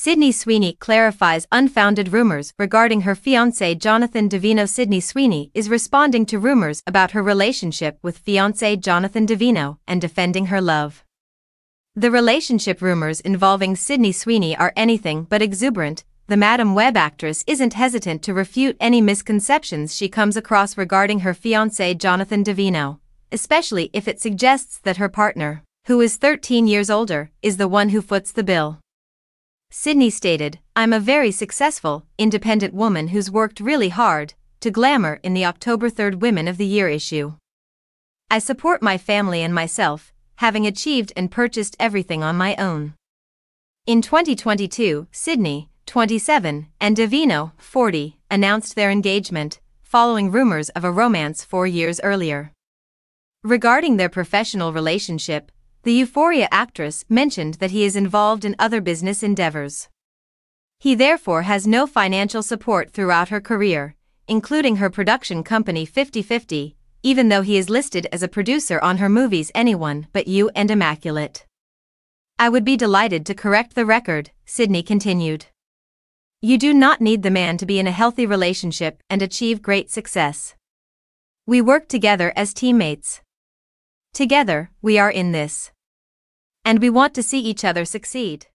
Sydney Sweeney clarifies unfounded rumors regarding her fiancé Jonathan Davino. Sydney Sweeney is responding to rumors about her relationship with fiancé Jonathan Davino and defending her love. The relationship rumors involving Sydney Sweeney are anything but exuberant. The Madame Web actress isn't hesitant to refute any misconceptions she comes across regarding her fiancé Jonathan Davino, especially if it suggests that her partner, who is 13 years older, is the one who foots the bill. Sydney stated, I'm a very successful, independent woman who's worked really hard to glamour in the October 3rd Women of the Year issue. I support my family and myself, having achieved and purchased everything on my own. In 2022, Sydney, 27, and Davino, 40, announced their engagement, following rumors of a romance four years earlier. Regarding their professional relationship, the Euphoria actress mentioned that he is involved in other business endeavors. He therefore has no financial support throughout her career, including her production company 50/50, even though he is listed as a producer on her movies Anyone But You and Immaculate. I would be delighted to correct the record, Sydney continued. You do not need the man to be in a healthy relationship and achieve great success. We work together as teammates. Together, we are in this. And we want to see each other succeed.